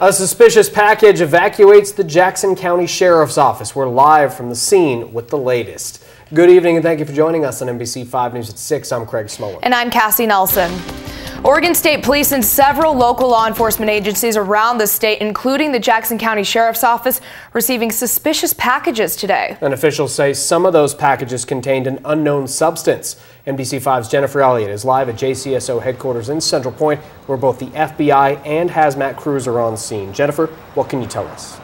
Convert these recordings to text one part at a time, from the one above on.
A suspicious package evacuates the Jackson County Sheriff's Office. We're live from the scene with the latest. Good evening and thank you for joining us on NBC 5 News at 6. I'm Craig Smoller. And I'm Cassie Nelson. Oregon State Police and several local law enforcement agencies around the state, including the Jackson County Sheriff's Office, receiving suspicious packages today. And officials say some of those packages contained an unknown substance. NBC5's Jennifer Elliott is live at JCSO headquarters in Central Point, where both the FBI and hazmat crews are on scene. Jennifer, what can you tell us?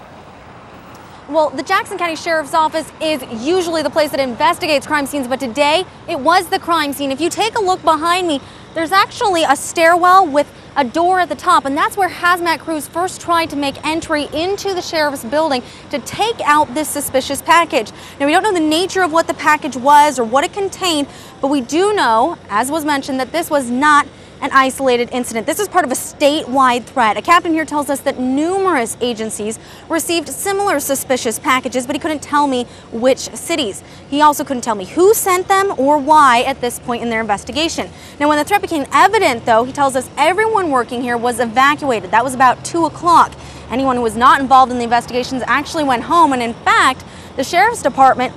Well, the Jackson County Sheriff's Office is usually the place that investigates crime scenes, but today it was the crime scene. If you take a look behind me, there's actually a stairwell with a door at the top, and that's where hazmat crews first tried to make entry into the sheriff's building to take out this suspicious package. Now, we don't know the nature of what the package was or what it contained, but we do know, as was mentioned, that this was not an isolated incident. This is part of a statewide threat. A captain here tells us that numerous agencies received similar suspicious packages, but he couldn't tell me which cities. He also couldn't tell me who sent them or why at this point in their investigation. Now, when the threat became evident, though, he tells us everyone working here was evacuated. That was about 2 o'clock. Anyone who was not involved in the investigations actually went home, and in fact, the sheriff's department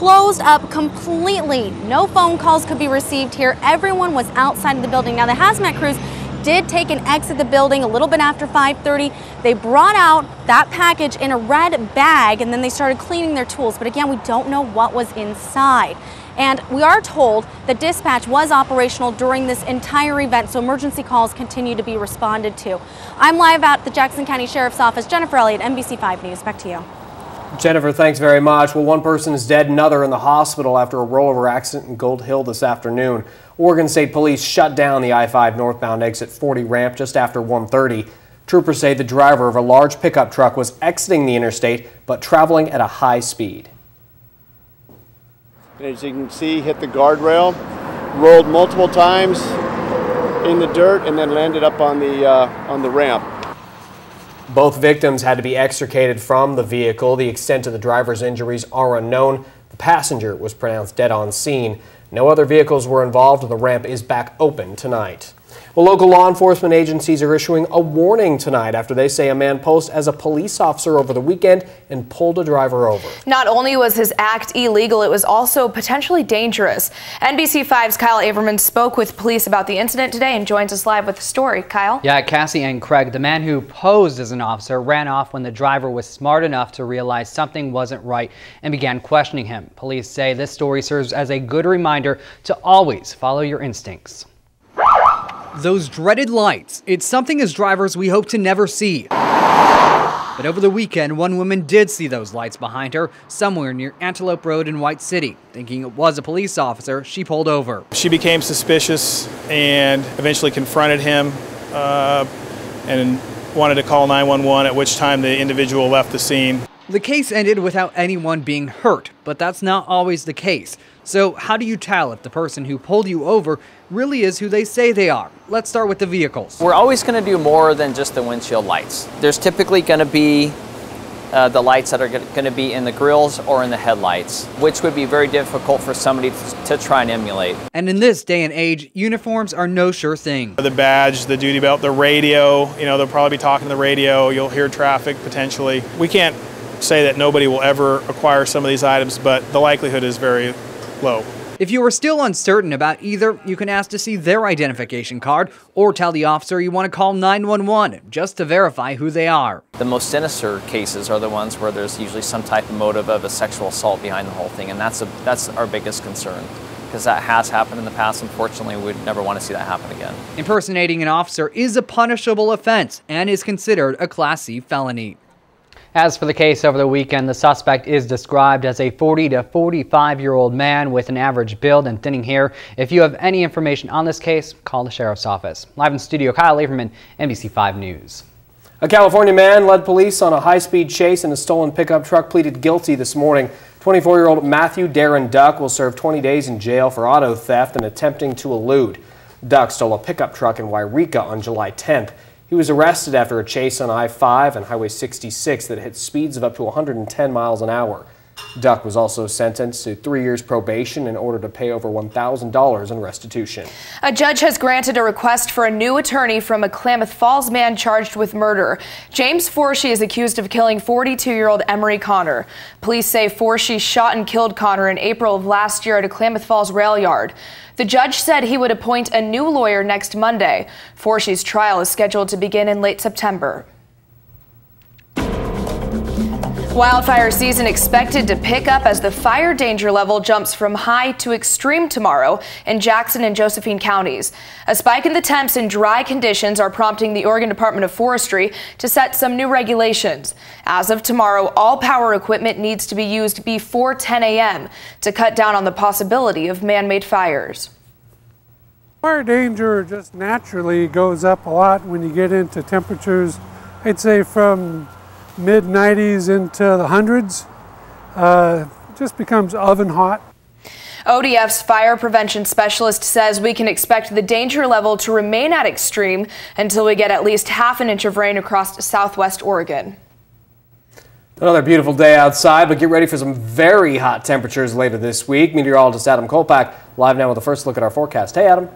closed up completely. No phone calls could be received here. Everyone was outside of the building. Now the hazmat crews did take and exit the building a little bit after 5:30. They brought out that package in a red bag and then they started cleaning their tools. But again, we don't know what was inside. And we are told that dispatch was operational during this entire event, so emergency calls continue to be responded to. I'm live at the Jackson County Sheriff's Office. Jennifer Elliott, NBC5 News. Back to you. Jennifer, thanks very much. Well, one person is dead, another in the hospital after a rollover accident in Gold Hill this afternoon. Oregon State Police shut down the I-5 northbound exit 40 ramp just after 1.30. Troopers say the driver of a large pickup truck was exiting the interstate but traveling at a high speed. As you can see, hit the guardrail, rolled multiple times in the dirt, and then landed up on the, uh, on the ramp. Both victims had to be extricated from the vehicle. The extent of the driver's injuries are unknown. The passenger was pronounced dead on scene. No other vehicles were involved the ramp is back open tonight. Well, local law enforcement agencies are issuing a warning tonight after they say a man posed as a police officer over the weekend and pulled a driver over. Not only was his act illegal, it was also potentially dangerous. NBC5's Kyle Averman spoke with police about the incident today and joins us live with the story. Kyle? Yeah, Cassie and Craig, the man who posed as an officer ran off when the driver was smart enough to realize something wasn't right and began questioning him. Police say this story serves as a good reminder to always follow your instincts. Those dreaded lights. It's something as drivers we hope to never see. But over the weekend, one woman did see those lights behind her somewhere near Antelope Road in White City. Thinking it was a police officer, she pulled over. She became suspicious and eventually confronted him uh, and wanted to call 911, at which time the individual left the scene. The case ended without anyone being hurt, but that's not always the case. So, how do you tell if the person who pulled you over really is who they say they are? Let's start with the vehicles. We're always going to do more than just the windshield lights. There's typically going to be uh, the lights that are going to be in the grills or in the headlights, which would be very difficult for somebody to, to, try and emulate. And in this day and age, uniforms are no sure thing. The badge, the duty belt, the radio, you know, they'll probably be talking to the radio, you'll hear traffic potentially. We can't say that nobody will ever acquire some of these items, but the likelihood is very low. If you are still uncertain about either, you can ask to see their identification card or tell the officer you want to call 911 just to verify who they are. The most sinister cases are the ones where there's usually some type of motive of a sexual assault behind the whole thing, and that's, a, that's our biggest concern because that has happened in the past. Unfortunately, we'd never want to see that happen again. Impersonating an officer is a punishable offense and is considered a Class C felony. As for the case over the weekend, the suspect is described as a 40 to 45 year old man with an average build and thinning hair. If you have any information on this case, call the sheriff's office. Live in studio, Kyle Averman, NBC5 News. A California man led police on a high-speed chase in a stolen pickup truck pleaded guilty this morning. 24-year-old Matthew Darren Duck will serve 20 days in jail for auto theft and attempting to elude. Duck stole a pickup truck in Yreka on July 10th. He was arrested after a chase on I-5 and Highway 66 that hit speeds of up to 110 miles an hour. Duck was also sentenced to three years probation in order to pay over $1,000 in restitution. A judge has granted a request for a new attorney from a Klamath Falls man charged with murder. James Forshee is accused of killing 42-year-old Emery Connor. Police say Forshee shot and killed Connor in April of last year at a Klamath Falls rail yard. The judge said he would appoint a new lawyer next Monday. Forshee's trial is scheduled to begin in late September. Wildfire season expected to pick up as the fire danger level jumps from high to extreme tomorrow in Jackson and Josephine counties. A spike in the temps and dry conditions are prompting the Oregon Department of Forestry to set some new regulations. As of tomorrow, all power equipment needs to be used before 10 a.m. to cut down on the possibility of man-made fires. Fire danger just naturally goes up a lot when you get into temperatures, I'd say from mid 90s into the hundreds. Uh, just becomes oven hot. ODF's fire prevention specialist says we can expect the danger level to remain at extreme until we get at least half an inch of rain across southwest Oregon. Another beautiful day outside, but get ready for some very hot temperatures later this week. Meteorologist Adam Kolpak live now with a first look at our forecast. Hey, Adam.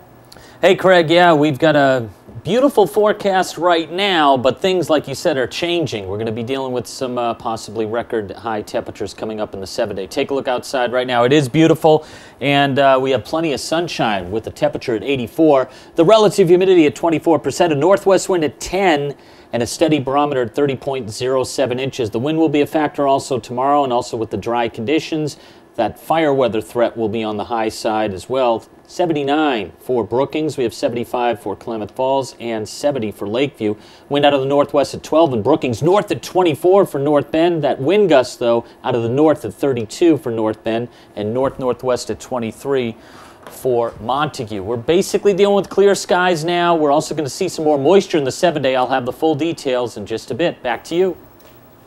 Hey, Craig. Yeah, we've got a beautiful forecast right now, but things, like you said, are changing. We're going to be dealing with some uh, possibly record high temperatures coming up in the seven day. Take a look outside right now. It is beautiful, and uh, we have plenty of sunshine with the temperature at 84, the relative humidity at 24%, a northwest wind at 10 and a steady barometer at 30.07 inches. The wind will be a factor also tomorrow and also with the dry conditions. That fire weather threat will be on the high side as well. 79 for Brookings. We have 75 for Klamath Falls and 70 for Lakeview. Wind out of the northwest at 12 in Brookings. North at 24 for North Bend. That wind gust, though, out of the north at 32 for North Bend and north northwest at 23 for Montague. We're basically dealing with clear skies now. We're also going to see some more moisture in the seven day. I'll have the full details in just a bit. Back to you.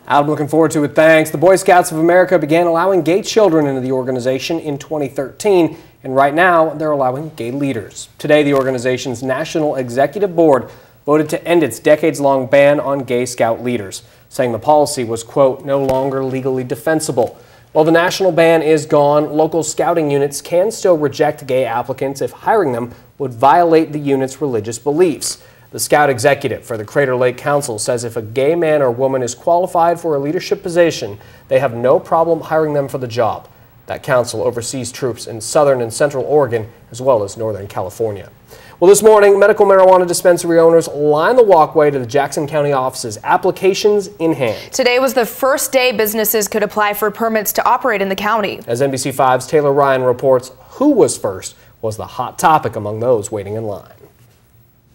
I'm looking forward to it. Thanks. The Boy Scouts of America began allowing gay children into the organization in 2013, and right now they're allowing gay leaders. Today, the organization's National Executive Board voted to end its decades-long ban on gay scout leaders, saying the policy was, quote, no longer legally defensible. While the national ban is gone, local scouting units can still reject gay applicants if hiring them would violate the unit's religious beliefs. The Scout executive for the Crater Lake Council says if a gay man or woman is qualified for a leadership position, they have no problem hiring them for the job. That council oversees troops in southern and central Oregon as well as northern California. Well, this morning, medical marijuana dispensary owners line the walkway to the Jackson County offices, applications in hand. Today was the first day businesses could apply for permits to operate in the county. As NBC5's Taylor Ryan reports, who was first was the hot topic among those waiting in line.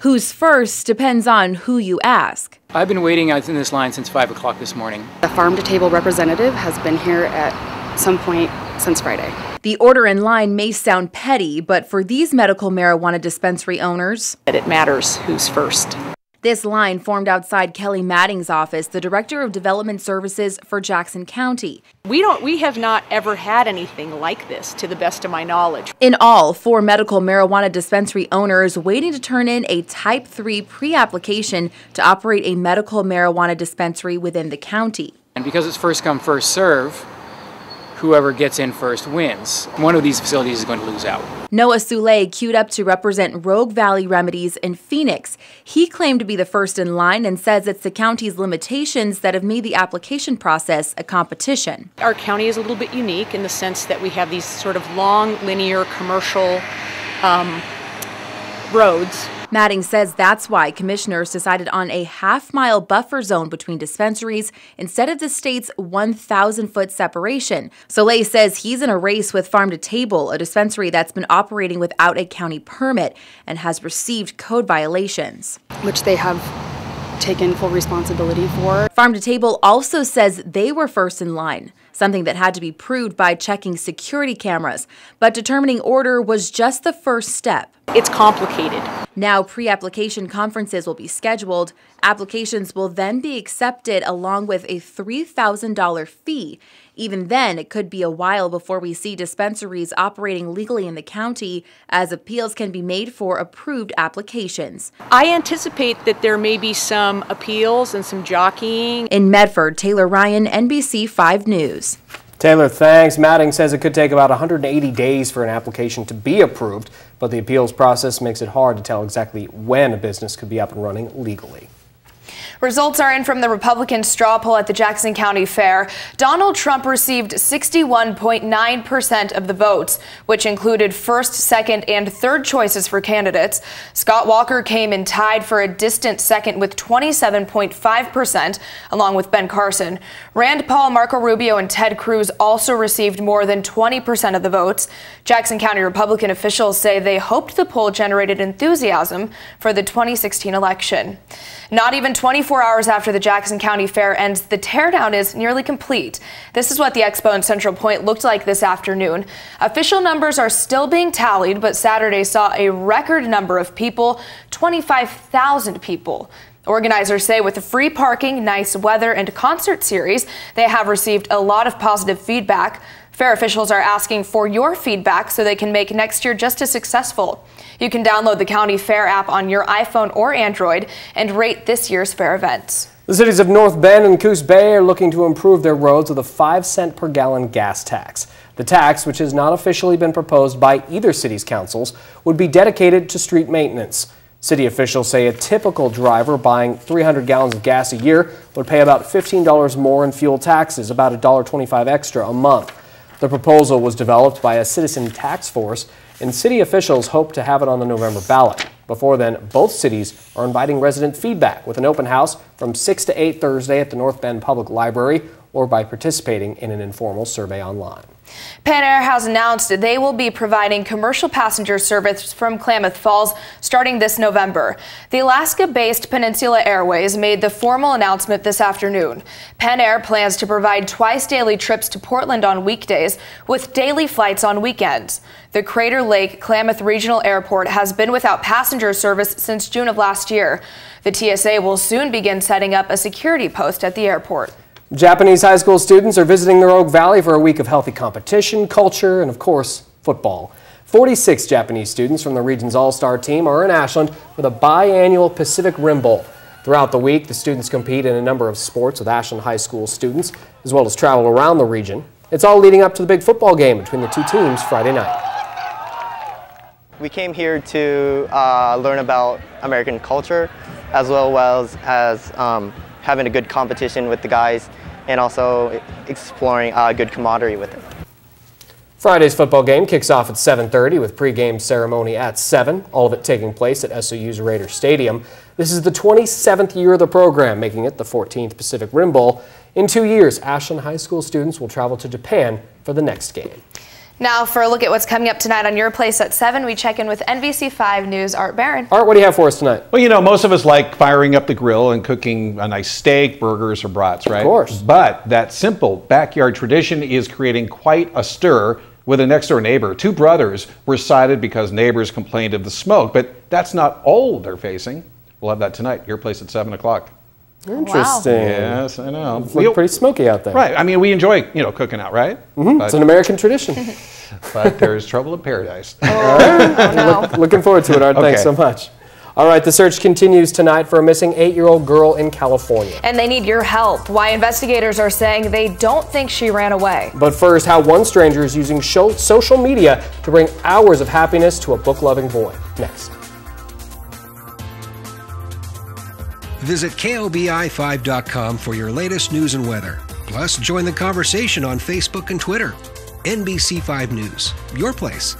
Who's first depends on who you ask. I've been waiting out in this line since 5 o'clock this morning. The farm to table representative has been here at some point since Friday. The order in line may sound petty, but for these medical marijuana dispensary owners, it matters who's first. This line formed outside Kelly Madding's office, the Director of Development Services for Jackson County. We don't we have not ever had anything like this to the best of my knowledge. In all, four medical marijuana dispensary owners waiting to turn in a type 3 pre-application to operate a medical marijuana dispensary within the county. And because it's first come first serve, whoever gets in first wins. One of these facilities is going to lose out. Noah Soule queued up to represent Rogue Valley Remedies in Phoenix. He claimed to be the first in line and says it's the county's limitations that have made the application process a competition. Our county is a little bit unique in the sense that we have these sort of long, linear commercial um, roads Madding says that's why commissioners decided on a half mile buffer zone between dispensaries instead of the state's 1,000 foot separation. Soleil says he's in a race with Farm to Table, a dispensary that's been operating without a county permit and has received code violations. Which they have taken full responsibility for. Farm to Table also says they were first in line, something that had to be proved by checking security cameras. But determining order was just the first step. It's complicated. Now, pre application conferences will be scheduled. Applications will then be accepted along with a $3,000 fee. Even then, it could be a while before we see dispensaries operating legally in the county, as appeals can be made for approved applications. I anticipate that there may be some appeals and some jockeying. In Medford, Taylor Ryan, NBC 5 News. Taylor, thanks. Madding says it could take about 180 days for an application to be approved, but the appeals process makes it hard to tell exactly when a business could be up and running legally. Results are in from the Republican straw poll at the Jackson County Fair. Donald Trump received 61.9% of the votes, which included first, second, and third choices for candidates. Scott Walker came in tied for a distant second with 27.5%, along with Ben Carson. Rand Paul, Marco Rubio, and Ted Cruz also received more than 20% of the votes. Jackson County Republican officials say they hoped the poll generated enthusiasm for the 2016 election. Not even 24 hours after the Jackson County Fair ends, the teardown is nearly complete. This is what the expo in Central Point looked like this afternoon. Official numbers are still being tallied, but Saturday saw a record number of people 25,000 people. Organizers say with the free parking, nice weather, and concert series, they have received a lot of positive feedback. Fair officials are asking for your feedback so they can make next year just as successful. You can download the County Fair app on your iPhone or Android and rate this year's fair events. The cities of North Bend and Coos Bay are looking to improve their roads with a 5 cent per gallon gas tax. The tax, which has not officially been proposed by either city's councils, would be dedicated to street maintenance. City officials say a typical driver buying 300 gallons of gas a year would pay about $15 more in fuel taxes, about $1.25 extra a month. The proposal was developed by a citizen tax force, and city officials hope to have it on the November ballot. Before then, both cities are inviting resident feedback with an open house from 6 to 8 Thursday at the North Bend Public Library or by participating in an informal survey online. PenAir has announced they will be providing commercial passenger service from Klamath Falls starting this November. The Alaska-based Peninsula Airways made the formal announcement this afternoon. PenAir plans to provide twice daily trips to Portland on weekdays with daily flights on weekends. The Crater Lake Klamath Regional Airport has been without passenger service since June of last year. The TSA will soon begin setting up a security post at the airport. Japanese high school students are visiting the Rogue Valley for a week of healthy competition, culture, and of course, football. 46 Japanese students from the region's all-star team are in Ashland for the biannual Pacific Rim Bowl. Throughout the week, the students compete in a number of sports with Ashland High School students, as well as travel around the region. It's all leading up to the big football game between the two teams Friday night. We came here to uh, learn about American culture as well as, as um, having a good competition with the guys and also exploring uh, good camaraderie with it. Friday's football game kicks off at 7.30 with pregame ceremony at 7, all of it taking place at SOU's Raider Stadium. This is the 27th year of the program, making it the 14th Pacific Rim Bowl. In two years, Ashland High School students will travel to Japan for the next game. Now, for a look at what's coming up tonight on your place at 7, we check in with NBC5 News' Art Barron. Art, what do you have for us tonight? Well, you know, most of us like firing up the grill and cooking a nice steak, burgers, or brats, right? Of course. But that simple backyard tradition is creating quite a stir with a next door neighbor. Two brothers were cited because neighbors complained of the smoke, but that's not all they're facing. We'll have that tonight, your place at 7 o'clock. Interesting. Yes, I know. It's looking pretty smoky out there. Right. I mean, we enjoy, you know, cooking out, right? Mm -hmm. It's an American tradition. but there's trouble in paradise. All right. Oh, no. Look, looking forward to it, Art. Okay. Thanks so much. All right, the search continues tonight for a missing eight-year-old girl in California. And they need your help. Why investigators are saying they don't think she ran away. But first, how one stranger is using social media to bring hours of happiness to a book-loving boy. Next. Visit KOBI5.com for your latest news and weather. Plus, join the conversation on Facebook and Twitter. NBC5 News, your place